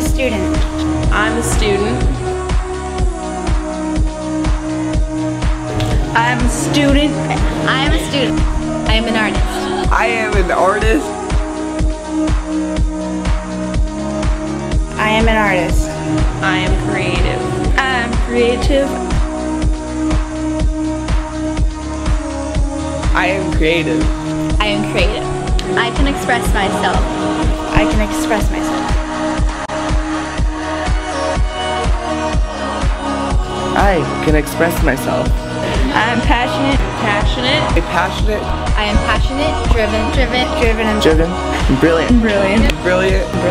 student. I'm a student. I'm a student. I am a student. I am an artist. I am an artist. I am an artist. I am creative. I'm creative. I am creative. I am creative. I can express myself. I can express myself. I can express myself. I'm passionate, Passionate. I'm passionate, I am passionate, driven, driven, driven, and driven, brilliant. brilliant. Brilliant. Brilliant.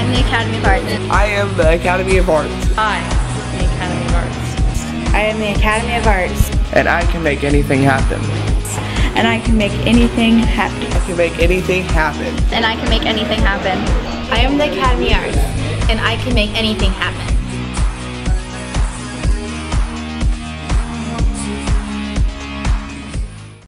I am the Academy of Arts. I am the Academy of Arts. I, am the Academy of Arts. I am the Academy of Arts. And I can make anything happen. And I can make anything happen. I can make anything happen. And I can make anything happen. I am the Academy of Arts. And I can make anything happen.